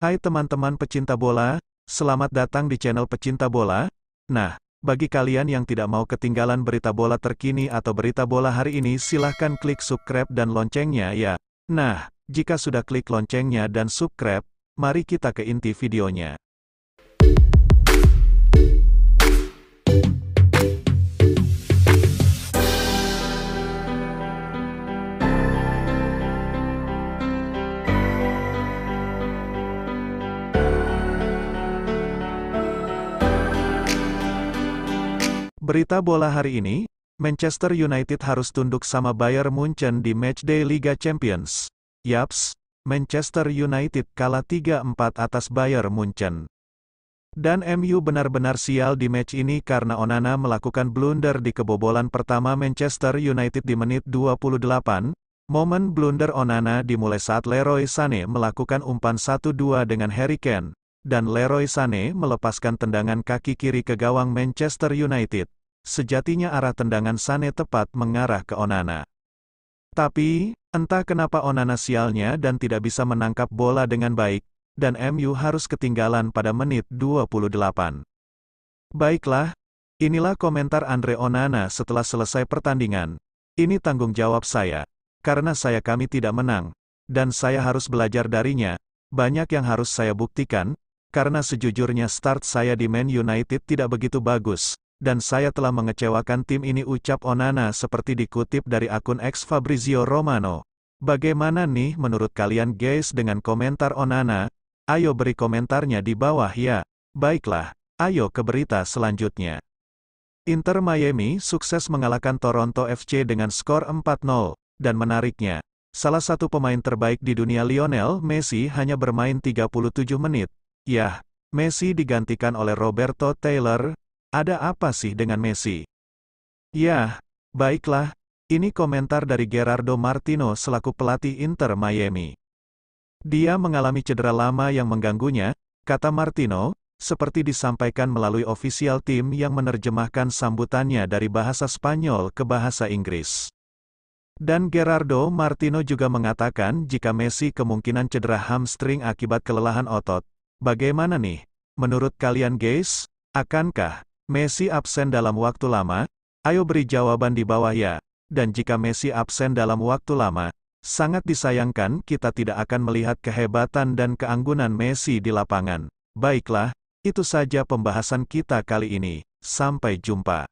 Hai teman-teman pecinta bola, selamat datang di channel pecinta bola. Nah, bagi kalian yang tidak mau ketinggalan berita bola terkini atau berita bola hari ini silahkan klik subscribe dan loncengnya ya. Nah, jika sudah klik loncengnya dan subscribe, mari kita ke inti videonya. Berita bola hari ini, Manchester United harus tunduk sama Bayern Munchen di matchday Liga Champions. Yaps, Manchester United kalah 3-4 atas Bayern Munchen. Dan MU benar-benar sial di match ini karena Onana melakukan blunder di kebobolan pertama Manchester United di menit 28. Momen blunder Onana dimulai saat Leroy Sané melakukan umpan 1-2 dengan Harry Kane dan Leroy Sané melepaskan tendangan kaki kiri ke gawang Manchester United. Sejatinya arah tendangan Sané tepat mengarah ke Onana. Tapi, entah kenapa Onana sialnya dan tidak bisa menangkap bola dengan baik, dan MU harus ketinggalan pada menit 28. Baiklah, inilah komentar Andre Onana setelah selesai pertandingan. Ini tanggung jawab saya. Karena saya kami tidak menang, dan saya harus belajar darinya, banyak yang harus saya buktikan, karena sejujurnya start saya di Man United tidak begitu bagus, dan saya telah mengecewakan tim ini ucap Onana seperti dikutip dari akun X Fabrizio Romano. Bagaimana nih menurut kalian guys dengan komentar Onana? Ayo beri komentarnya di bawah ya. Baiklah, ayo ke berita selanjutnya. Inter Miami sukses mengalahkan Toronto FC dengan skor 4-0, dan menariknya, salah satu pemain terbaik di dunia Lionel Messi hanya bermain 37 menit, Yah, Messi digantikan oleh Roberto Taylor. Ada apa sih dengan Messi? Yah, baiklah, ini komentar dari Gerardo Martino selaku pelatih Inter Miami. Dia mengalami cedera lama yang mengganggunya, kata Martino, seperti disampaikan melalui ofisial tim yang menerjemahkan sambutannya dari bahasa Spanyol ke bahasa Inggris. Dan Gerardo Martino juga mengatakan jika Messi kemungkinan cedera hamstring akibat kelelahan otot, Bagaimana nih? Menurut kalian guys, akankah Messi absen dalam waktu lama? Ayo beri jawaban di bawah ya. Dan jika Messi absen dalam waktu lama, sangat disayangkan kita tidak akan melihat kehebatan dan keanggunan Messi di lapangan. Baiklah, itu saja pembahasan kita kali ini. Sampai jumpa.